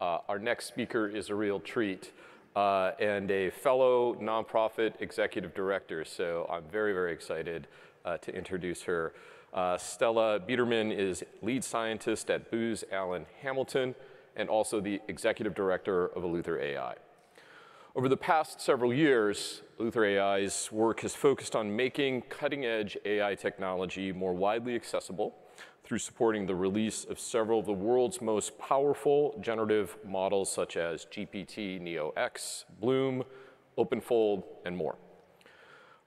Uh, our next speaker is a real treat uh, and a fellow nonprofit executive director, so I'm very, very excited uh, to introduce her. Uh, Stella Biderman is lead scientist at Booz Allen Hamilton and also the executive director of Eleuther AI. Over the past several years, Eleuther AI's work has focused on making cutting edge AI technology more widely accessible through supporting the release of several of the world's most powerful generative models such as GPT Neo X, Bloom, OpenFold, and more.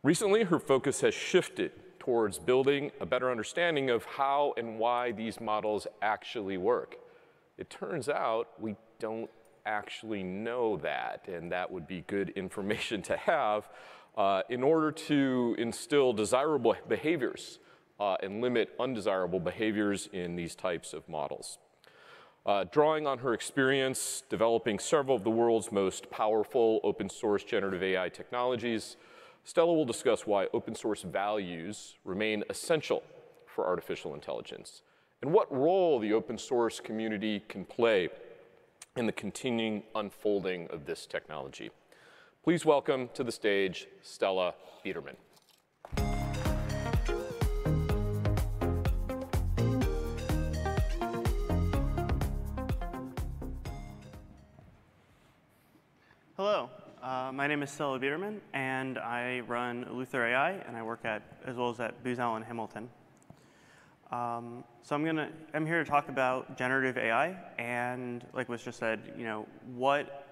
Recently, her focus has shifted towards building a better understanding of how and why these models actually work. It turns out we don't actually know that, and that would be good information to have uh, in order to instill desirable behaviors uh, and limit undesirable behaviors in these types of models. Uh, drawing on her experience developing several of the world's most powerful open source generative AI technologies, Stella will discuss why open source values remain essential for artificial intelligence and what role the open source community can play in the continuing unfolding of this technology. Please welcome to the stage Stella Biderman. Hello, uh, my name is Stella Biderman, and I run Eleuther AI, and I work at, as well as at Booz Allen Hamilton. Um, so I'm gonna, I'm here to talk about generative AI, and like was just said, you know, what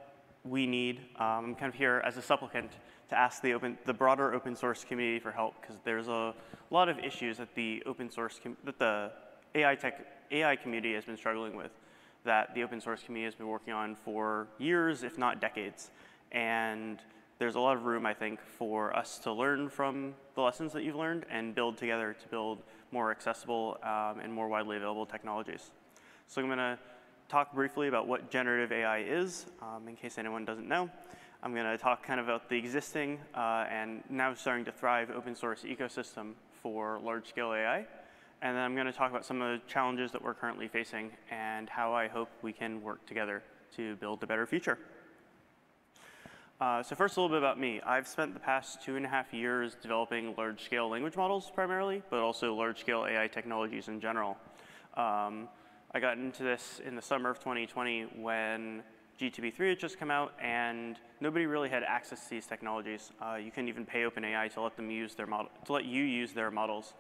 we need. Um, I'm kind of here as a supplicant to ask the open, the broader open source community for help, because there's a lot of issues that the open source, that the AI tech, AI community has been struggling with that the open source community has been working on for years, if not decades. And there's a lot of room, I think, for us to learn from the lessons that you've learned and build together to build more accessible um, and more widely available technologies. So I'm going to talk briefly about what generative AI is, um, in case anyone doesn't know. I'm going to talk kind of about the existing uh, and now starting to thrive open source ecosystem for large-scale AI. And then I'm going to talk about some of the challenges that we're currently facing and how I hope we can work together to build a better future. Uh, so first, a little bit about me. I've spent the past two and a half years developing large-scale language models primarily, but also large-scale AI technologies in general. Um, I got into this in the summer of 2020 when GPT-3 had just come out, and nobody really had access to these technologies. Uh, you couldn't even pay OpenAI to let them use their model, to let you use their models.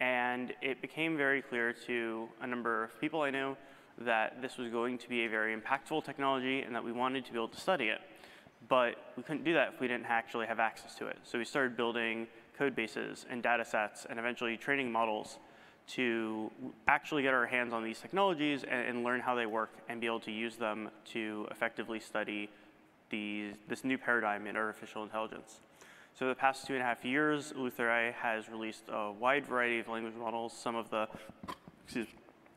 And it became very clear to a number of people I knew that this was going to be a very impactful technology and that we wanted to be able to study it. But we couldn't do that if we didn't actually have access to it. So we started building code bases and data sets and eventually training models to actually get our hands on these technologies and, and learn how they work and be able to use them to effectively study these, this new paradigm in artificial intelligence. So the past two and a half years, AI has released a wide variety of language models, some of the, excuse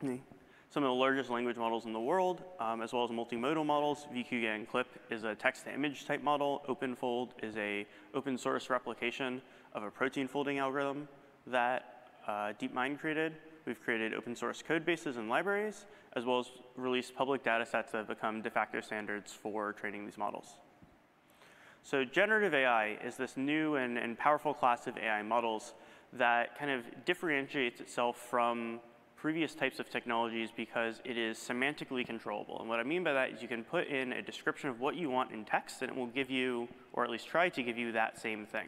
me, some of the largest language models in the world, um, as well as multimodal models. VQGAN Clip is a text-to-image type model. OpenFold is a open source replication of a protein folding algorithm that uh, DeepMind created. We've created open source code bases and libraries, as well as released public data sets that have become de facto standards for training these models. So generative AI is this new and, and powerful class of AI models that kind of differentiates itself from previous types of technologies because it is semantically controllable. And what I mean by that is you can put in a description of what you want in text and it will give you, or at least try to give you that same thing.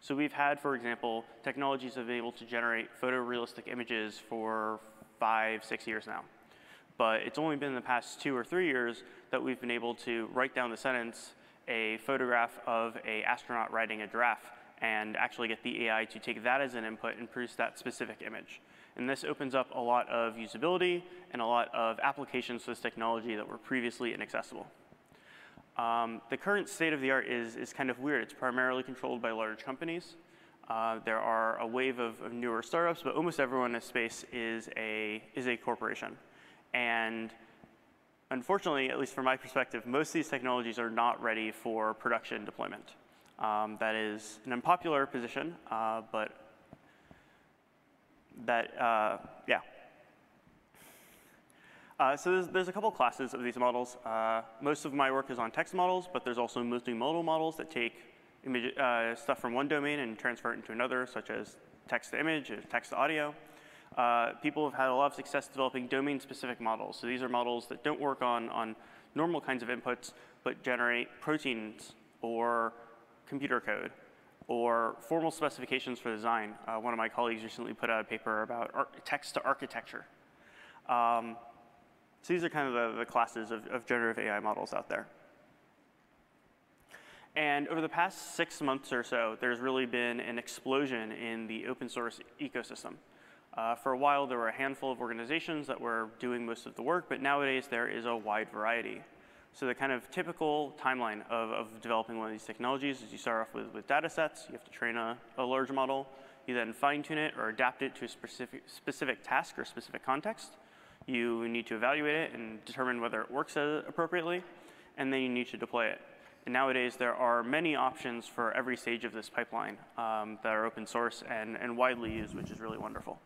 So we've had, for example, technologies have been able to generate photorealistic images for five, six years now. But it's only been in the past two or three years that we've been able to write down the sentence a photograph of a astronaut riding a giraffe and actually get the AI to take that as an input and produce that specific image. And this opens up a lot of usability and a lot of applications for this technology that were previously inaccessible. Um, the current state of the art is, is kind of weird. It's primarily controlled by large companies. Uh, there are a wave of, of, newer startups, but almost everyone in this space is a, is a corporation. And unfortunately, at least from my perspective, most of these technologies are not ready for production deployment. Um, that is an unpopular position, uh, but that, uh, yeah. Uh, so there's, there's, a couple classes of these models. Uh, most of my work is on text models, but there's also multimodal models that take image, uh, stuff from one domain and transfer it into another, such as text to image or text to audio. Uh, people have had a lot of success developing domain-specific models. So these are models that don't work on, on normal kinds of inputs, but generate proteins or computer code or formal specifications for design. Uh, one of my colleagues recently put out a paper about text to architecture. Um, so these are kind of the, the classes of, of generative AI models out there. And over the past six months or so, there's really been an explosion in the open source ecosystem. Uh, for a while, there were a handful of organizations that were doing most of the work, but nowadays there is a wide variety. So the kind of typical timeline of, of developing one of these technologies is you start off with, with data sets, you have to train a, a large model, you then fine tune it or adapt it to a specific, specific task or specific context. You need to evaluate it and determine whether it works appropriately, and then you need to deploy it. And nowadays, there are many options for every stage of this pipeline um, that are open source and, and widely used, which is really wonderful.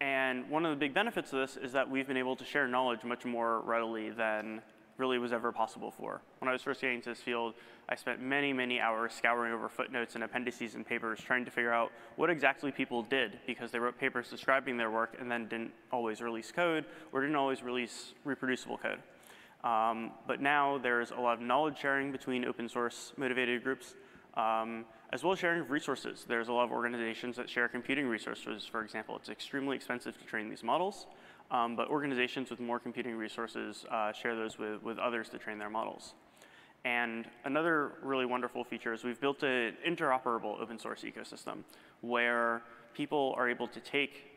And one of the big benefits of this is that we've been able to share knowledge much more readily than really was ever possible for. When I was first getting into this field, I spent many, many hours scouring over footnotes and appendices and papers trying to figure out what exactly people did because they wrote papers describing their work and then didn't always release code or didn't always release reproducible code. Um, but now there's a lot of knowledge sharing between open source motivated groups, um, as well as sharing of resources. There's a lot of organizations that share computing resources, for example. It's extremely expensive to train these models. Um, but organizations with more computing resources uh, share those with, with others to train their models. And another really wonderful feature is we've built an interoperable open source ecosystem where people are able to take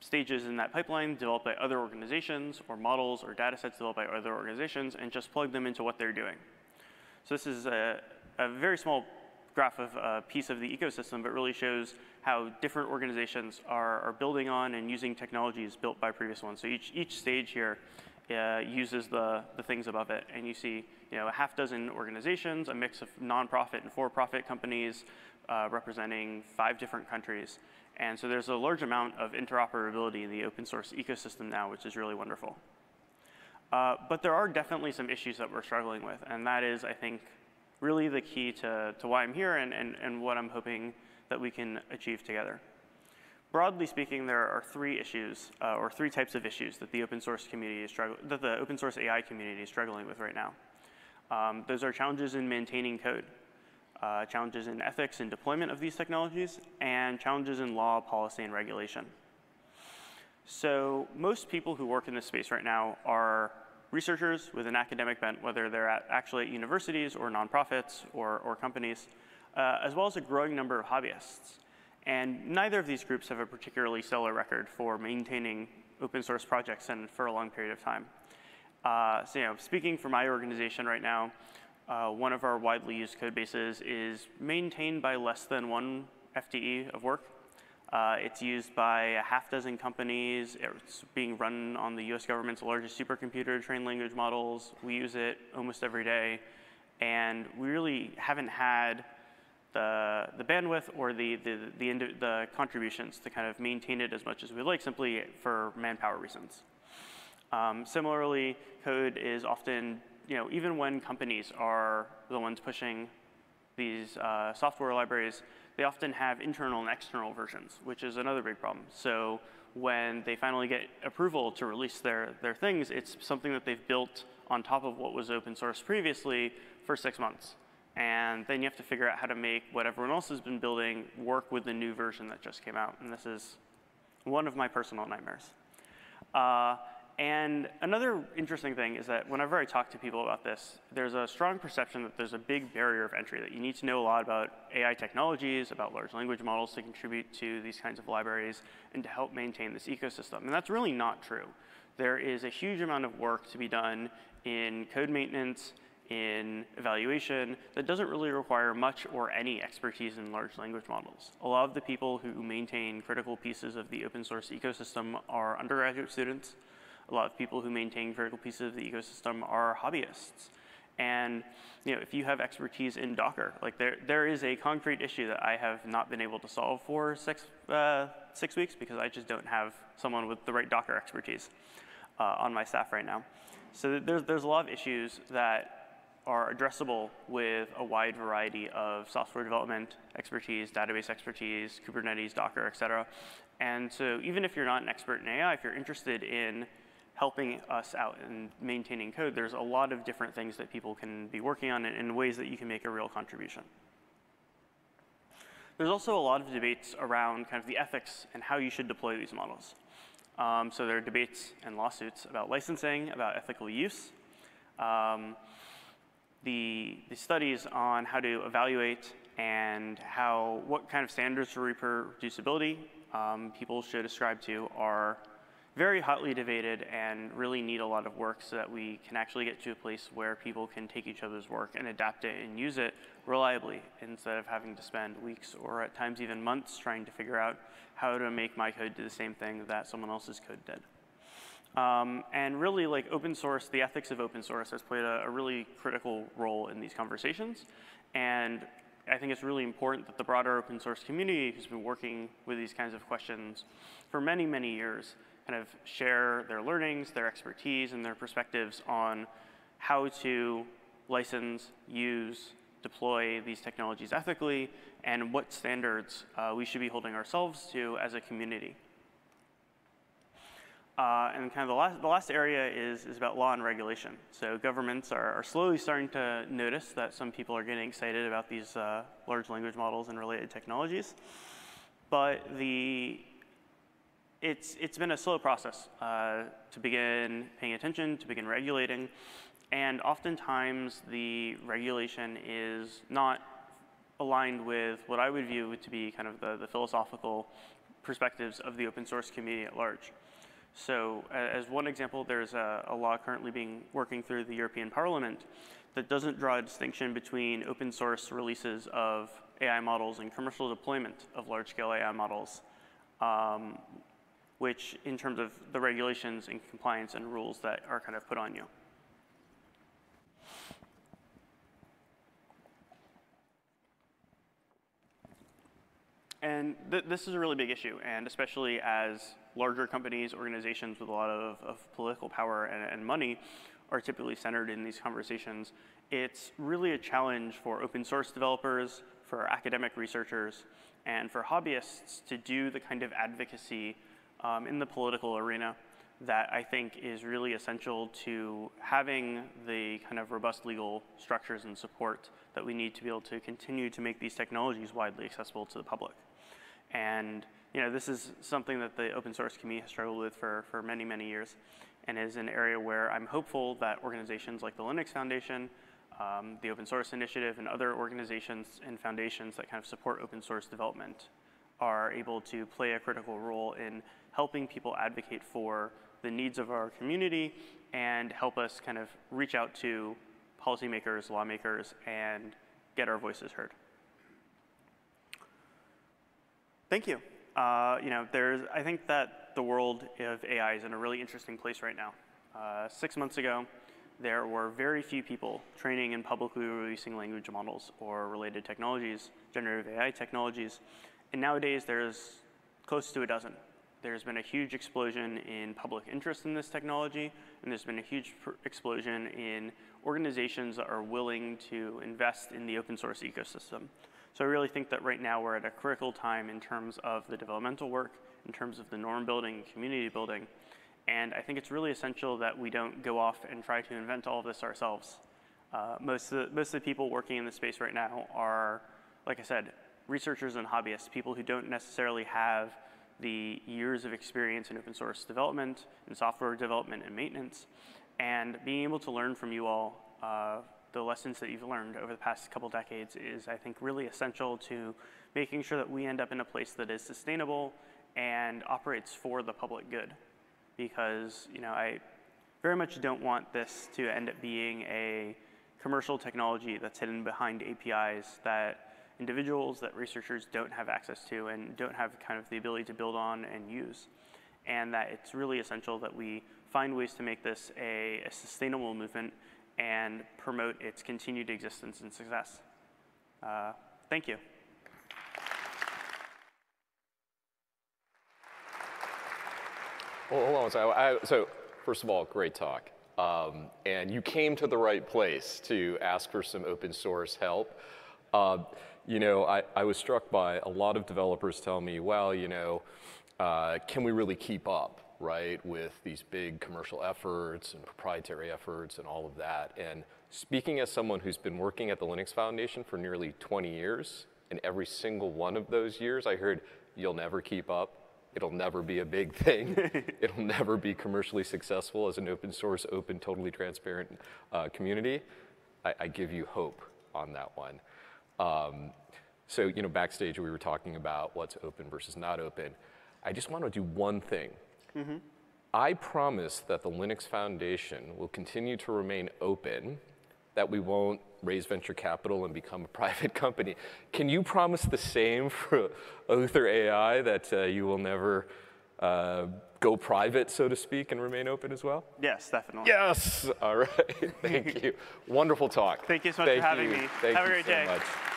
stages in that pipeline developed by other organizations or models or data sets developed by other organizations and just plug them into what they're doing. So this is a, a very small graph of a piece of the ecosystem, but really shows how different organizations are, are building on and using technologies built by previous ones. So each, each stage here uh, uses the, the things above it. And you see you know, a half dozen organizations, a mix of nonprofit and for-profit companies uh, representing five different countries. And so there's a large amount of interoperability in the open source ecosystem now, which is really wonderful. Uh, but there are definitely some issues that we're struggling with. And that is, I think, really the key to, to why I'm here and, and, and what I'm hoping that we can achieve together. Broadly speaking, there are three issues, uh, or three types of issues that the open source community is struggling, that the open source AI community is struggling with right now. Um, those are challenges in maintaining code, uh, challenges in ethics and deployment of these technologies, and challenges in law, policy, and regulation. So most people who work in this space right now are researchers with an academic bent, whether they're at, actually at universities or nonprofits or, or companies, uh, as well as a growing number of hobbyists. And neither of these groups have a particularly stellar record for maintaining open source projects and for a long period of time. Uh, so, you know, speaking for my organization right now, uh, one of our widely used code bases is maintained by less than one FTE of work. Uh, it's used by a half dozen companies. It's being run on the US government's largest supercomputer to train language models. We use it almost every day. And we really haven't had the, the bandwidth or the, the, the, the contributions to kind of maintain it as much as we'd like simply for manpower reasons. Um, similarly, code is often, you know, even when companies are the ones pushing these uh, software libraries, they often have internal and external versions, which is another big problem. So when they finally get approval to release their, their things, it's something that they've built on top of what was open source previously for six months. And then you have to figure out how to make what everyone else has been building work with the new version that just came out. And this is one of my personal nightmares. Uh, and another interesting thing is that whenever I talk to people about this, there's a strong perception that there's a big barrier of entry, that you need to know a lot about AI technologies, about large language models to contribute to these kinds of libraries, and to help maintain this ecosystem. And that's really not true. There is a huge amount of work to be done in code maintenance, in evaluation, that doesn't really require much or any expertise in large language models. A lot of the people who maintain critical pieces of the open source ecosystem are undergraduate students, a lot of people who maintain critical pieces of the ecosystem are hobbyists. And you know, if you have expertise in Docker, like there, there is a concrete issue that I have not been able to solve for six, uh, six weeks because I just don't have someone with the right Docker expertise uh, on my staff right now. So there's, there's a lot of issues that are addressable with a wide variety of software development expertise, database expertise, Kubernetes, Docker, et cetera. And so even if you're not an expert in AI, if you're interested in helping us out in maintaining code, there's a lot of different things that people can be working on in ways that you can make a real contribution. There's also a lot of debates around kind of the ethics and how you should deploy these models. Um, so there are debates and lawsuits about licensing, about ethical use. Um, the, the studies on how to evaluate and how what kind of standards for reproducibility um, people should ascribe to are very hotly debated and really need a lot of work so that we can actually get to a place where people can take each other's work and adapt it and use it reliably instead of having to spend weeks or at times even months trying to figure out how to make my code do the same thing that someone else's code did. Um, and really, like open source, the ethics of open source has played a, a, really critical role in these conversations. And I think it's really important that the broader open source community who's been working with these kinds of questions for many, many years kind of share their learnings, their expertise, and their perspectives on how to license, use, deploy these technologies ethically, and what standards uh, we should be holding ourselves to as a community. Uh, and kind of the last, the last area is, is about law and regulation. So governments are, are slowly starting to notice that some people are getting excited about these uh, large language models and related technologies. But the, it's, it's been a slow process uh, to begin paying attention, to begin regulating. And oftentimes the regulation is not aligned with what I would view to be kind of the, the philosophical perspectives of the open source community at large. So as one example, there's a, a, law currently being working through the European Parliament that doesn't draw a distinction between open source releases of AI models and commercial deployment of large-scale AI models, um, which in terms of the regulations and compliance and rules that are kind of put on you. And th this is a really big issue, and especially as larger companies, organizations with a lot of, of political power and, and, money are typically centered in these conversations, it's really a challenge for open source developers, for academic researchers, and for hobbyists to do the kind of advocacy um, in the political arena that I think is really essential to having the kind of robust legal structures and support that we need to be able to continue to make these technologies widely accessible to the public. And you know, this is something that the open source community has struggled with for, for many, many years and is an area where I'm hopeful that organizations like the Linux Foundation, um, the Open Source Initiative, and other organizations and foundations that kind of support open source development are able to play a critical role in helping people advocate for the needs of our community and help us kind of reach out to policymakers, lawmakers, and get our voices heard. Thank you uh, you know, there's, I think that the world of AI is in a really interesting place right now. Uh, six months ago, there were very few people training and publicly releasing language models or related technologies, generative AI technologies. And nowadays, there's close to a dozen. There's been a huge explosion in public interest in this technology, and there's been a huge explosion in organizations that are willing to invest in the open source ecosystem. So I really think that right now we're at a critical time in terms of the developmental work, in terms of the norm building, community building. And I think it's really essential that we don't go off and try to invent all of this ourselves. Uh, most, of the, most of the people working in this space right now are, like I said, researchers and hobbyists, people who don't necessarily have the years of experience in open source development and software development and maintenance. And being able to learn from you all uh, the lessons that you've learned over the past couple decades is, I think, really essential to making sure that we end up in a place that is sustainable and operates for the public good. Because, you know, I very much don't want this to end up being a commercial technology that's hidden behind APIs that individuals, that researchers don't have access to and don't have kind of the ability to build on and use. And that it's really essential that we find ways to make this a, a sustainable movement and promote its continued existence and success. Uh, thank you. Well, hold on. So, I, so first of all, great talk. Um, and you came to the right place to ask for some open source help. Uh, you know, I, I was struck by a lot of developers tell me, well, you know, uh, can we really keep up, right, with these big commercial efforts and proprietary efforts and all of that? And speaking as someone who's been working at the Linux Foundation for nearly 20 years, and every single one of those years, I heard, you'll never keep up. It'll never be a big thing. It'll never be commercially successful as an open source, open, totally transparent uh, community. I, I, give you hope on that one. Um, so, you know, backstage we were talking about what's open versus not open. I just want to do one thing. Mm -hmm. I promise that the Linux Foundation will continue to remain open, that we won't raise venture capital and become a private company. Can you promise the same for Eleuther AI, that uh, you will never uh, go private, so to speak, and remain open as well? Yes, definitely. Yes! All right. Thank you. Wonderful talk. Thank you so much Thank for having you. me. Thank Have you a great so day. Much.